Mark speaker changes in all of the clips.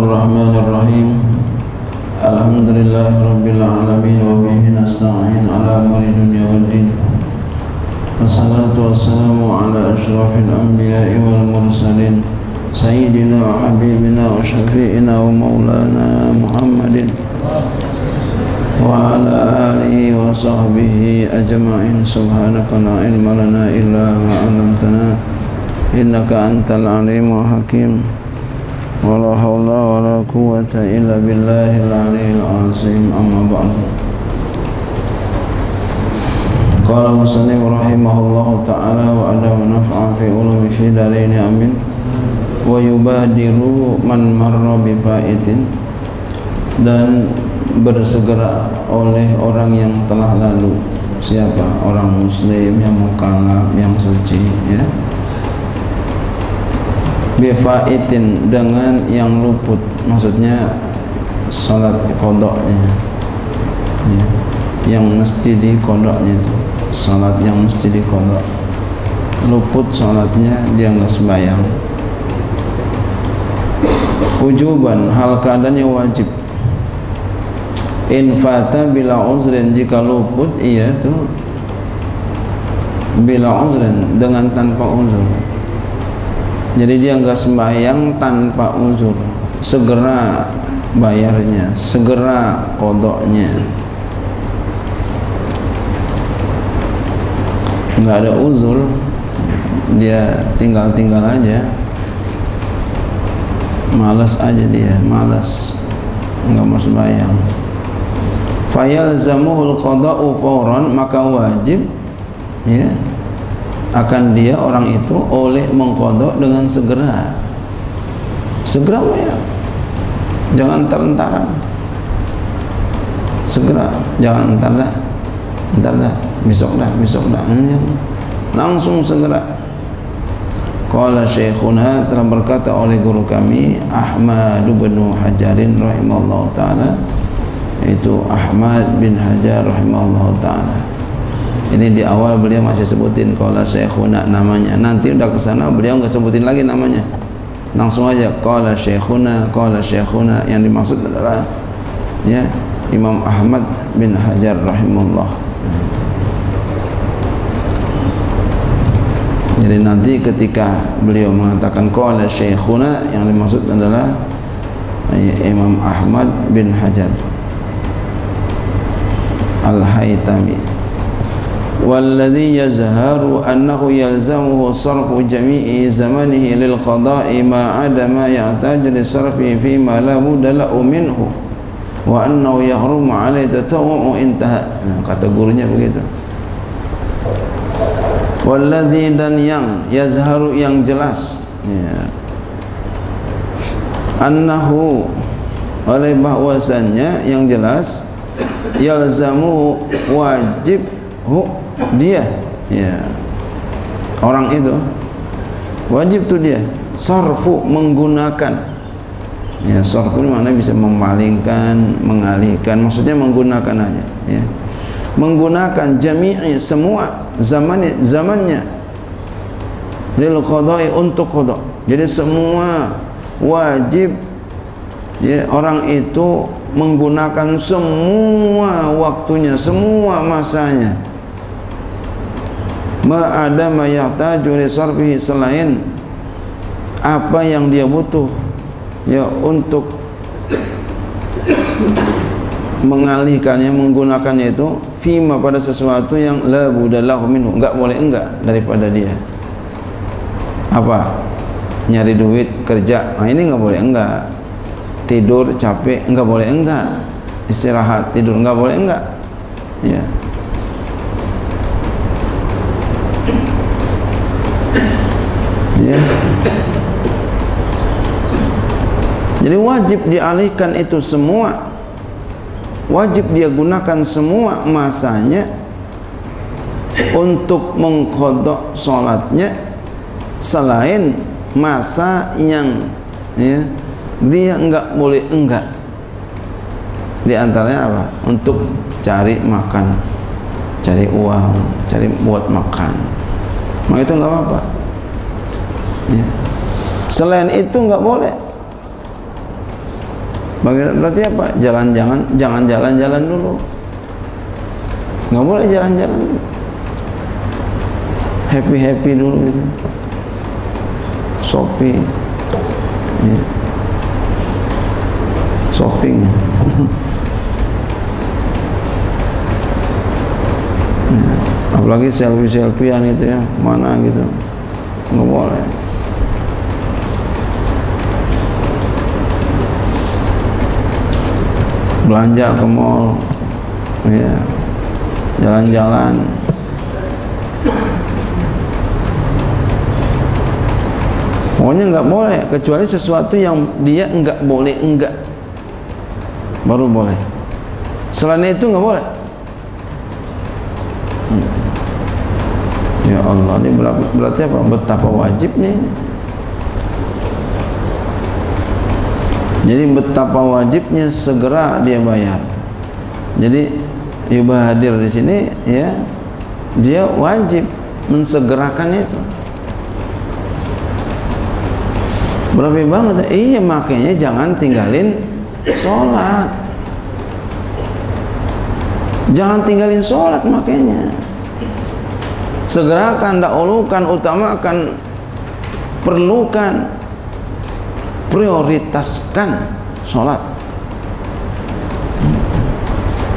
Speaker 1: الرحمن الرحيم. الحمد لله رب العالمين وبه نستعين على أمر الدنيا والدين. والصلاة والسلام على أشرف الأنبياء والمرسلين سيدنا وحبيبنا وشفيئنا ومولانا محمد وعلى آله وصحبه أجمعين. سبحانك لا علم لنا إلا ما علمتنا إنك أنت العليم الحكيم. ولا حول ولا قوة إلا بالله العلي العظيم أما بعد قال مسلم رحمه الله تعالى وأدام نفع في علوم في دارين أمين ويبادر من مر بفائت dan bersegera oleh orang yang telah lalu siapa orang muslim yang mukallaf yang suci ya bifaitin dengan yang luput. Maksudnya salat kodoknya. Ya. yang mesti di kodoknya itu. Salat yang mesti di kodok. Luput salatnya dia nggak sembahyang. Ujuban hal keadaannya wajib. Infata bila uzrin jika luput iya tuh bila uzrin dengan tanpa uzur jadi dia enggak sembahyang tanpa uzur. Segera bayarnya segera kodoknya. Enggak ada uzur dia tinggal-tinggal aja. Malas aja dia malas. Enggak mau sembahyang. Fayalzamuhul qada'u fawran maka wajib ya akan dia orang itu oleh mengkodok dengan segera. Segera ya jangan entar-entaran segera. Jangan entar dah. Entar dah. Besok dah. Besok dah. Langsung segera. Qala syekhuna telah berkata oleh guru kami Ahmad bin Hajarin rahimahullah ta'ala. Itu Ahmad bin Hajar rahimahullah taala. Ini di awal beliau masih sebutin qala syekhuna namanya. Nanti udah ke sana beliau enggak sebutin lagi namanya. Langsung aja qala syekhuna qala syekhuna yang dimaksud adalah ya Imam Ahmad bin Hajar rahimahullah. Jadi nanti ketika beliau mengatakan qala syekhuna yang dimaksud adalah Imam Ahmad bin Hajar Al-Haytami والذي يظهر أنه يلزمه صرف جميع زمنه للقضاء ما عدا ما يحتاج لصرفه فيما لا بد له منه وأنه يحرم عليه تطوع انتهى kata gurunya begitu والذي dan yang yazharu yang jelas ya. annahu oleh bahwasannya yang jelas yalzamu wajib hu dia? Ya. Orang itu? Wajib tu dia. Sarfu menggunakan. Ya sarfu mana bisa memalingkan mengalihkan. Maksudnya menggunakan aja ya. Menggunakan jami'i semua zamannya zamannya. Lil qada'i untuk qada. Jadi semua wajib ya orang itu menggunakan semua waktunya, semua masanya. Ma ada ma yahtaju li sarfihi selain apa yang dia butuh ya untuk mengalihkannya menggunakannya itu fima pada sesuatu yang la budalahu minhu enggak boleh enggak daripada dia. Apa? Nyari duit kerja. Nah ini enggak boleh enggak. Tidur capek enggak boleh enggak. Istirahat tidur enggak boleh enggak. Ya ya jadi wajib dialihkan itu semua. Wajib dia gunakan semua masanya untuk mengkodok sholatnya selain masa yang ya dia enggak boleh enggak. Di antaranya apa? Untuk cari makan cari uang cari buat makan. Maka itu enggak apa-apa. Ya. selain itu enggak boleh berarti apa? Jalan jangan jangan jalan-jalan dulu. Nggak boleh jalan-jalan. Happy happy dulu gitu. Shopping ya. shopping. Apalagi selfie selfiean itu ya. Mana gitu. Nggak boleh belanja ke mall. Ya jalan-jalan. Pokoknya nggak boleh kecuali sesuatu yang dia nggak boleh enggak baru boleh. Selain itu nggak boleh. Hmm. ya Allah ini berarti apa? Betapa wajibnya ini jadi betapa wajibnya segera dia bayar. Jadi Yuba hadir di sini ya dia wajib mensegerakan itu. Berapa banget? Iya makanya jangan tinggalin sholat. Jangan tinggalin sholat makanya. Segerakan dahulukan utamakan perlukan prioritaskan sholat.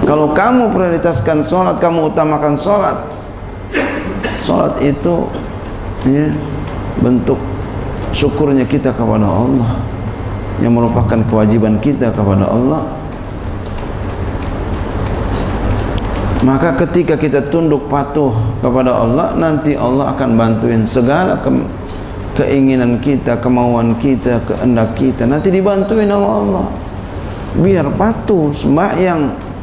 Speaker 1: Kalau kamu prioritaskan sholat kamu utamakan sholat sholat itu ya, bentuk syukurnya kita kepada Allah yang merupakan kewajiban kita kepada Allah. Maka ketika kita tunduk patuh kepada Allah nanti Allah akan bantuin segala keinginan kita, kemauan kita, kehendak kita nanti dibantuin oleh Allah biar patuh sembahyang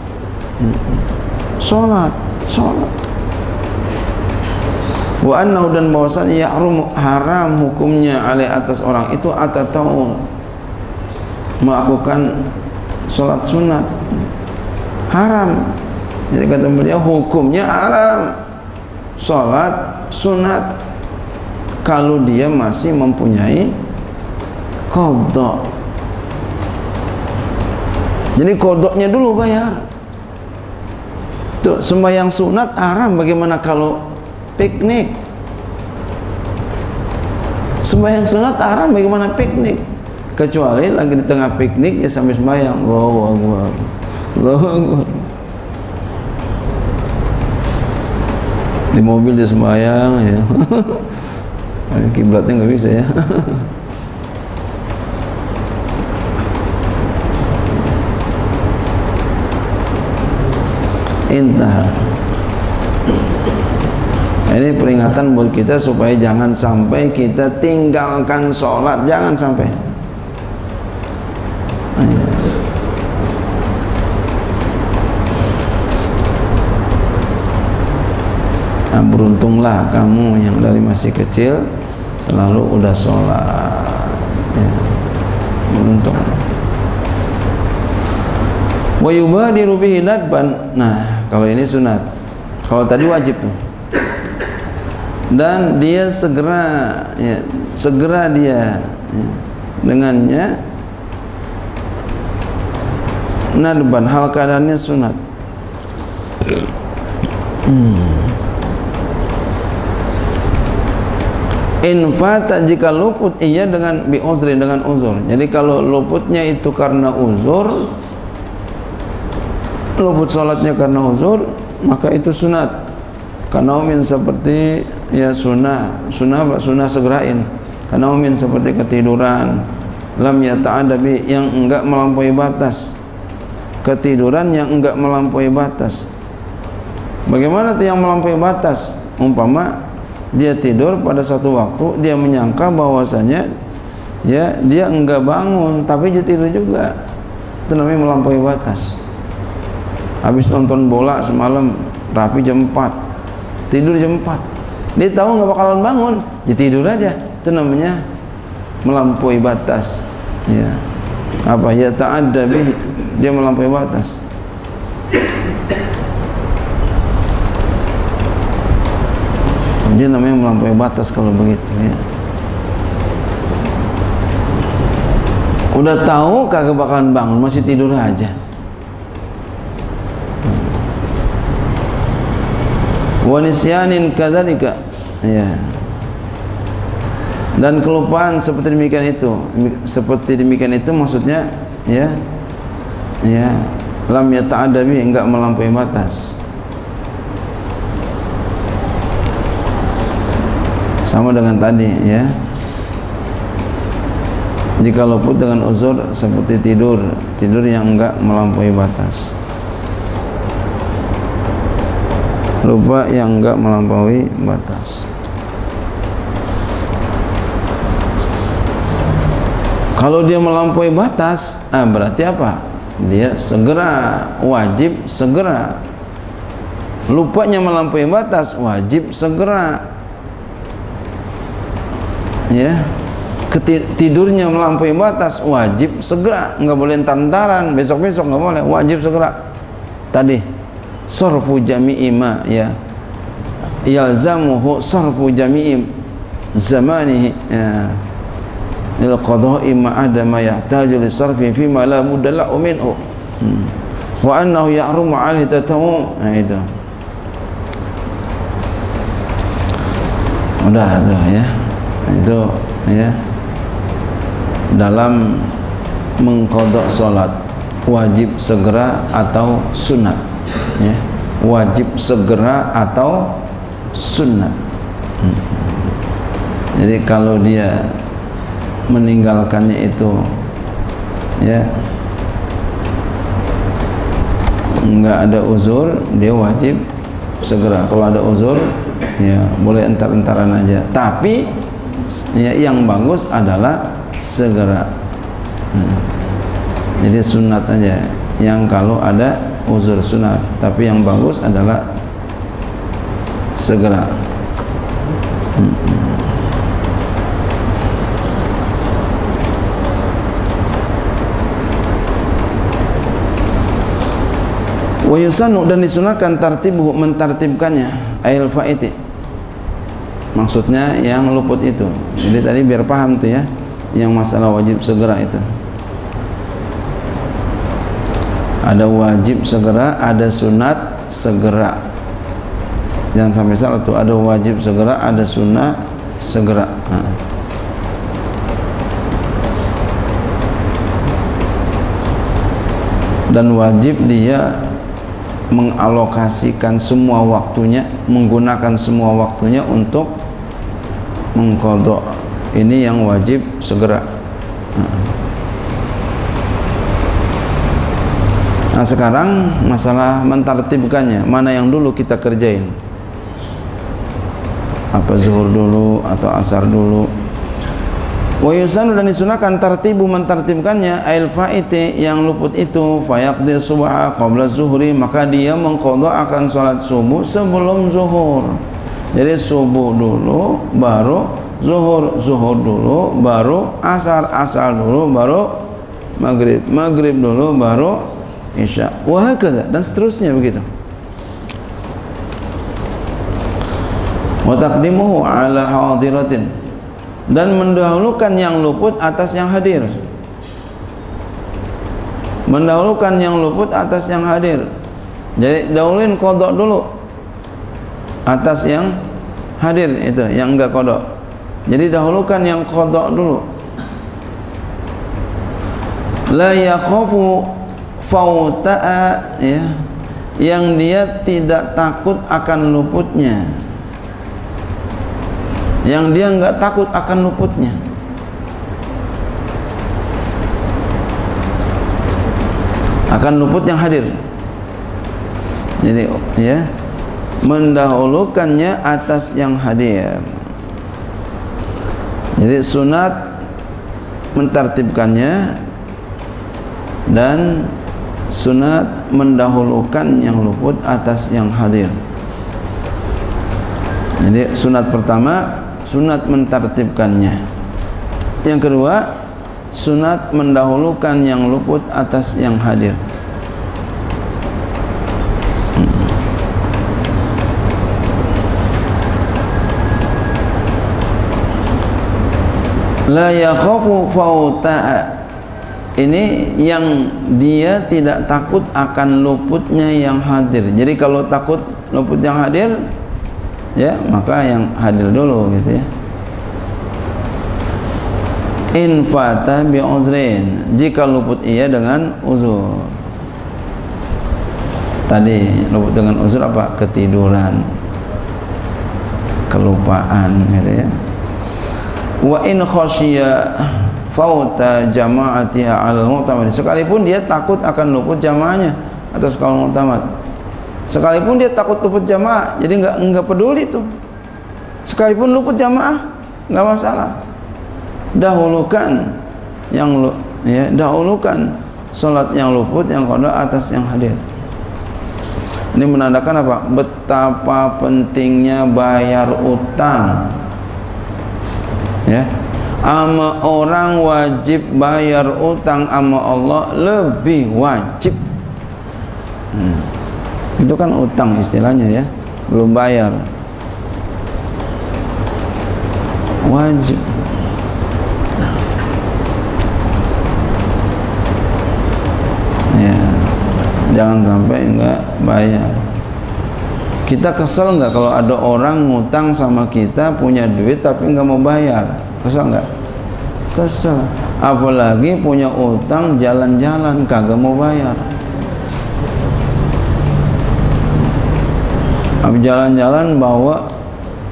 Speaker 1: Salat, salat. Wa annahu dan bahwasanya ya'rum haram hukumnya alai atas orang itu tahu melakukan salat sunat. Haram. Jadi kata beliau hukumnya haram. Salat sunat kalau dia masih mempunyai kodok. Jadi kodoknya dulu bayar. Tuh, sembahyang sunat haram bagaimana kalau piknik? Sembahyang sunat haram bagaimana piknik? Kecuali lagi di tengah piknik ya sambil sembahyang. Allahu Akbar. Allahu. Di mobil dia sembahyang ya. Kiblatnya nggak bisa ya. intah ini peringatan buat kita supaya jangan sampai kita tinggalkan sholat. Jangan sampai. Nah, beruntunglah kamu yang dari masih kecil selalu udah sholat ya. beruntung wa yubadiru bihi nadban. Nah kalau ini sunat. Kalau tadi wajib tuh. Dan dia segera ya, segera dia ya, dengannya nadban. Hal keadaannya sunat. Hmm. Infata jika luput iya dengan bi uzri dengan uzur. Jadi kalau luputnya itu karena uzur luput salatnya karena uzur maka itu sunat. Karena umin seperti ya sunnah sunnah sunnah segerain. Karena umin seperti ketiduran. Lam yata'adabi yang enggak melampaui batas. Ketiduran yang enggak melampaui batas. Bagaimana tuh yang melampaui batas? Umpama dia tidur pada satu waktu dia menyangka bahwasanya ya dia enggak bangun tapi dia tidur juga. Itu namanya melampaui batas. Habis nonton bola semalam rapi jam 4 tidur jam 4 dia tahu nggak bakalan bangun dia tidur aja. Itu namanya melampaui batas. Ya. Apa? Ya ada dia melampaui batas dia namanya melampaui batas kalau begitu ya. Udah tahu kagak bakalan bangun masih tidur aja. Wanisyanin kadzalika. Ya dan kelupaan seperti demikian itu seperti demikian itu maksudnya ya ya lam yata'adabi enggak melampaui batas sama dengan tadi ya. Jika luput dengan uzur seperti tidur tidur yang enggak melampaui batas. Lupa yang enggak melampaui batas. Kalau dia melampaui batas ah, berarti apa? Dia segera wajib segera. Lupanya melampaui batas wajib segera ya. Tidurnya melampaui batas wajib segera. Nggak boleh tantaran besok-besok nggak boleh wajib segera. Tadi sarfu jami'i ma ya. Yalzamuhu sarfu jami'i zamanihi ya. Lil qada'i ma ada ma yahtaju li sarfi fi ma la mudalla minhu. Hmm. wa annahu yahrumu alaihi nah itu. Udah tuh ya itu ya. Dalam mengkodok sholat wajib segera atau sunat ya. Wajib segera atau sunat. Hmm. jadi kalau dia meninggalkannya itu ya enggak ada uzur dia wajib segera. Kalau ada uzur ya boleh entar-entaran aja. Tapi ya, yang bagus adalah segera. Hmm. jadi sunat aja. Yang kalau ada uzur sunat. Tapi yang bagus adalah segera. Hmm. wa yusanu dan disunahkan tartibuhu mentartibkannya. Ail faiti maksudnya yang luput itu. Jadi tadi biar paham tuh ya yang masalah wajib segera itu. Ada wajib segera ada sunat segera. Jangan sampai salah tuh ada wajib segera ada sunat segera. Nah. dan wajib dia mengalokasikan semua waktunya menggunakan semua waktunya untuk mengkodok. Ini yang wajib segera. Nah sekarang masalah mentartibkannya. Mana yang dulu kita kerjain? Apa zuhur dulu atau asar dulu? Wa yusanu dan disunahkan tartibu mentartibkannya. Ail faite yang luput itu fayaqdi subha qabla zuhri maka dia mengqadha akan salat subuh sebelum zuhur jadi subuh dulu baru zuhur zuhur dulu baru asar asar dulu baru maghrib. Maghrib dulu baru isya. Wah dan seterusnya begitu. Wa taqdimuhu ala hadiratin. Dan mendahulukan yang luput atas yang hadir. Mendahulukan yang luput atas yang hadir. Jadi dahuluin kodok dulu atas yang hadir itu yang enggak kodok. Jadi dahulukan yang kodok dulu. La yakhafu fauta'a ya. Yang dia tidak takut akan luputnya. Yang dia enggak takut akan luputnya. Akan luput yang hadir. Jadi ya mendahulukannya atas yang hadir. Jadi sunat mentartibkannya dan sunat mendahulukan yang luput atas yang hadir. Jadi sunat pertama sunat mentartibkannya. Yang kedua sunat mendahulukan yang luput atas yang hadir la yakhafu fauta. Ini yang dia tidak takut akan luputnya yang hadir. Jadi kalau takut luput yang hadir ya maka yang hadir dulu gitu ya. In fata bi uzrin. Jika luput ia dengan uzur. Tadi luput dengan uzur apa? Ketiduran. Kelupaan gitu ya wa in khasyiya fauta jama'atiha al mu'tamad. Sekalipun dia takut akan luput jamaahnya atas kaum mu'tamad. Sekalipun dia takut luput jamaah jadi enggak enggak peduli itu sekalipun luput jamaah enggak masalah. Dahulukan yang ya dahulukan salat yang luput yang qada atas yang hadir. Ini menandakan apa? Betapa pentingnya bayar utang ya. Ama orang wajib bayar utang ama Allah lebih wajib. Hmm. itu kan utang istilahnya ya. Belum bayar. Wajib. Jangan sampai enggak bayar kita kesel enggak kalau ada orang ngutang sama kita punya duit tapi enggak mau bayar? Kesel enggak kesel. Apalagi punya utang jalan-jalan kagak mau bayar. Jalan-jalan bawa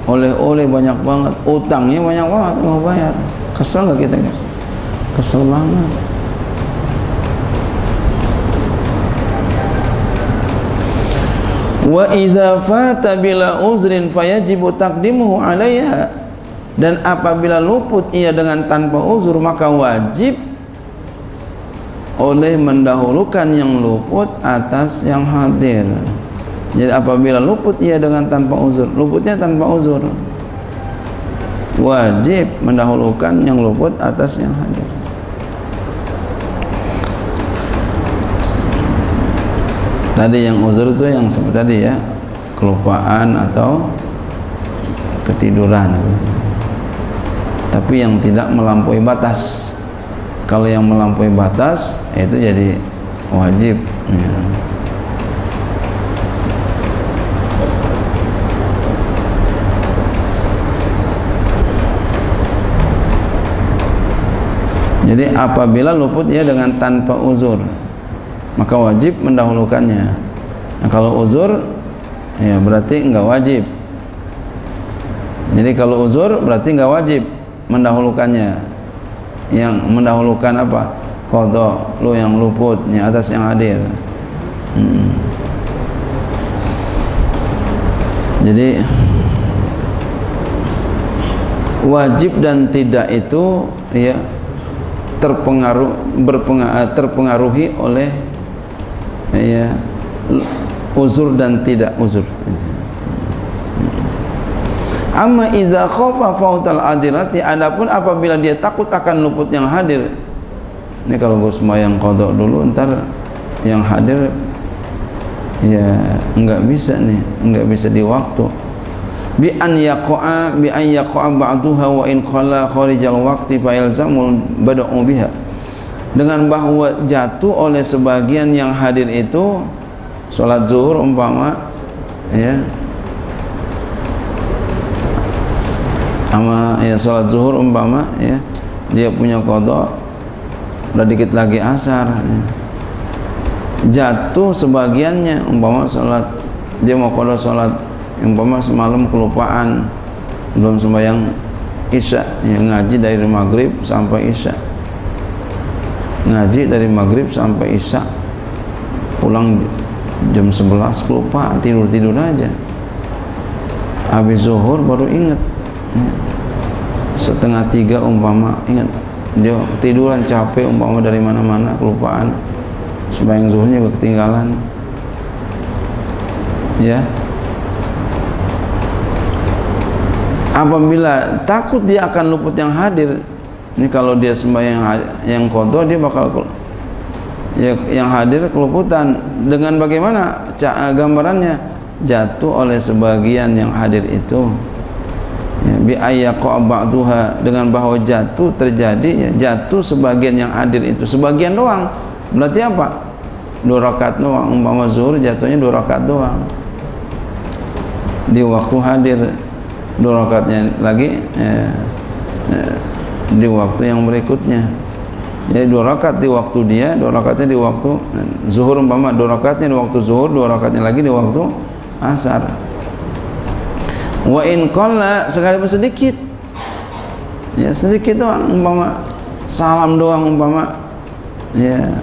Speaker 1: oleh-oleh banyak banget utangnya banyak banget mau bayar. Kesel enggak kita kesel banget wa idza fata bila uzrin fayajibu taqdimuhu 'alaiha. Dan apabila luput ia dengan tanpa uzur maka wajib oleh mendahulukan yang luput atas yang hadir. Jadi apabila luput ia dengan tanpa uzur luputnya tanpa uzur wajib mendahulukan yang luput atas yang hadir tadi yang uzur itu yang seperti tadi ya. Kelupaan atau ketiduran. Tapi yang tidak melampaui batas. Kalau yang melampaui batas itu jadi wajib. Ya. Jadi apabila luput ya dengan tanpa uzur maka wajib mendahulukannya. Nah, kalau uzur ya berarti enggak wajib. Jadi kalau uzur berarti enggak wajib mendahulukannya. Yang mendahulukan apa? Kodok lu yang luput yang atas yang hadir. Hmm. jadi wajib dan tidak itu ya terpengaruh berpengaruh terpengaruhi oleh ya uzur dan tidak uzur. Amma idza khafa fautal adirati adapun apabila dia takut akan luput yang hadir ini kalau gue sembahyang kodok dulu ntar yang hadir ya enggak bisa nih enggak bisa di waktu. Bi an yaqa'a bi an yaqa'a ba'daha wa in khala kharijal waqti fa yalzamul bada'u biha dengan bahwa jatuh oleh sebagian yang hadir itu sholat zuhur umpama ya. Sama ya sholat zuhur umpama ya. Dia punya kodok udah dikit lagi asar ya. jatuh sebagiannya umpama sholat dia mau kodok sholat umpama semalam kelupaan belum sembahyang isya yang ngaji dari maghrib sampai isya ngaji dari maghrib sampai isya pulang jam 11 lupa tidur-tidur aja. Habis zuhur baru ingat. Setengah tiga umpama ingat. Dia tiduran capek umpama dari mana-mana kelupaan. Sembahyang zuhurnya ketinggalan. Ya. Apabila takut dia akan luput yang hadir ini kalau dia sembahyang yang kotor dia bakal ya, yang hadir keluputan dengan bagaimana gambarannya? Jatuh oleh sebagian yang hadir itu. Ya, bi ayyaqa ba'daha dengan bahwa jatuh terjadi ya jatuh sebagian yang hadir itu. Sebagian doang. Berarti apa? Dua rakaat doang. Umpama zuhur jatuhnya dua rakaat doang. Di waktu hadir dua rakaatnya lagi ya, ya, di waktu yang berikutnya. Jadi dua rakaat di waktu dia dua rakaatnya di waktu zuhur umpama dua rakaatnya di waktu zuhur dua rakaatnya lagi di waktu asar. Wa in qalla sekalipun sedikit. Ya sedikit doang umpama salam doang umpama ya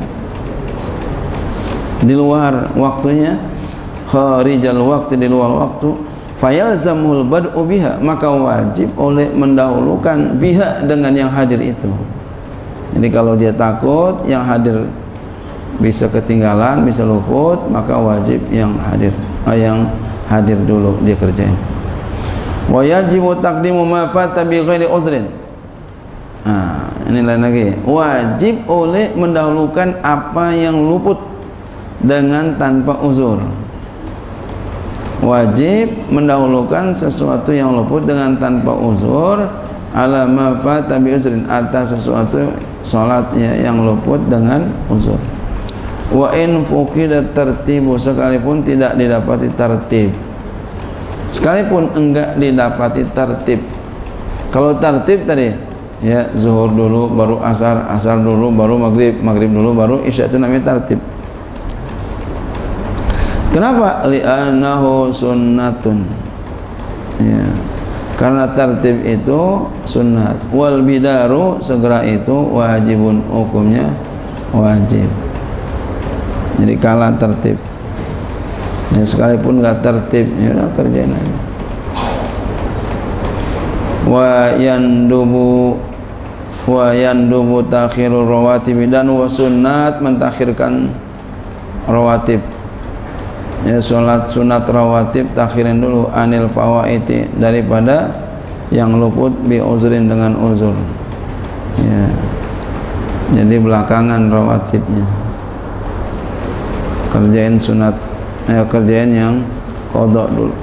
Speaker 1: di luar waktunya. Kharijal waktu di luar waktu fayalzamul bad'u biha maka wajib oleh mendahulukan biha dengan yang hadir itu. Jadi kalau dia takut yang hadir bisa ketinggalan bisa luput maka wajib yang hadir. Eh, yang hadir dulu dia kerjain. Wa yajibu taqdimu ma fata bi ghairi uzrin. Ha ini lain lagi. Wajib oleh mendahulukan apa yang luput dengan tanpa uzur wajib mendahulukan sesuatu yang luput dengan tanpa uzur. Ala ma bi uzrin atas sesuatu salatnya yang luput dengan uzur. Wa in fuqidat tertibu sekalipun tidak didapati tertib sekalipun enggak didapati tertib kalau tertib tadi ya zuhur dulu baru asar asar dulu baru maghrib maghrib dulu baru isya itu namanya tertib kenapa? Li'anahu sunnatun. Ya. Karena tertib itu sunat wal bidaru segera itu wajibun hukumnya wajib. Jadi kalah tertib. Ya, sekalipun nggak tertib ya udah kerjain aja. Wa yandubu wa yandubu takhiru rawatib dan wa sunnat mentakhirkan rawatib ya salat sunat rawatib takhirin dulu anil fawaiti daripada yang luput bi uzrin dengan uzur. Ya. Jadi belakangan rawatibnya. Kerjain sunat ya, kerjaan yang kodok dulu.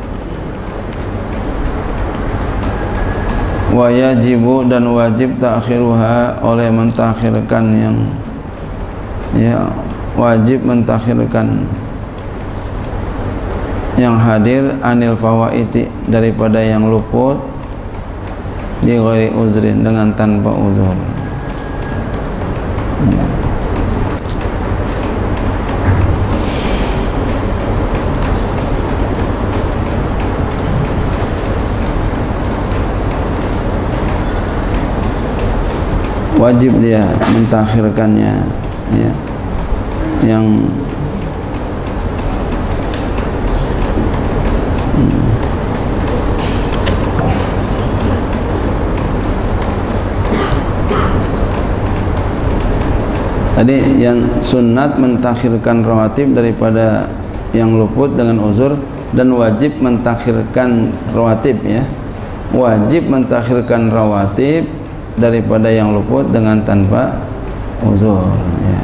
Speaker 1: Wa dan wajib takhiruha oleh mentakhirkan yang ya wajib mentakhirkan yang hadir anil fawaiti daripada yang luput di ghairi uzrin dengan tanpa uzur. Wajib dia mentakhirkannya ya. Yang tadi yang sunat mentakhirkan rawatib daripada yang luput dengan uzur dan wajib mentakhirkan rawatib ya wajib mentakhirkan rawatib daripada yang luput dengan tanpa uzur ya.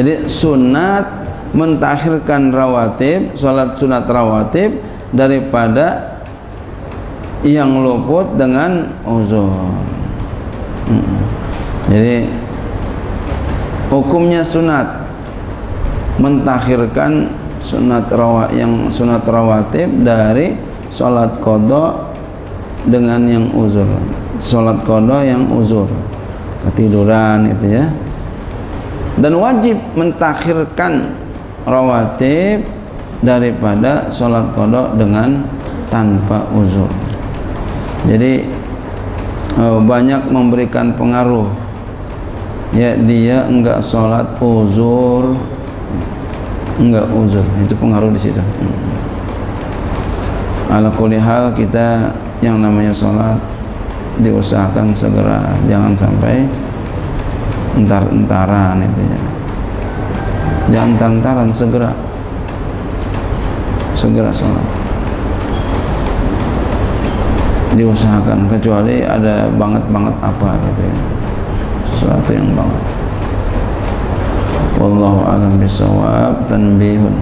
Speaker 1: jadi sunat mentakhirkan rawatib salat sunat rawatib daripada yang luput dengan uzur hmm. jadi hukumnya sunat. Mentakhirkan sunat rawat yang sunat rawatib dari salat kodok dengan yang uzur. Sholat kodo yang uzur. Ketiduran itu ya. Dan wajib mentakhirkan rawatib daripada sholat kodo dengan tanpa uzur. Jadi eh, banyak memberikan pengaruh ya dia enggak sholat uzur. Enggak uzur. Itu pengaruh di situ. Ala kulihal kita yang namanya sholat diusahakan segera. Jangan sampai entar-entaran itu ya. Jangan entar-entaran segera. Segera sholat. Diusahakan kecuali ada banget-banget apa gitu ya sesuatu yang banget wallahu alam bisawab tanbihun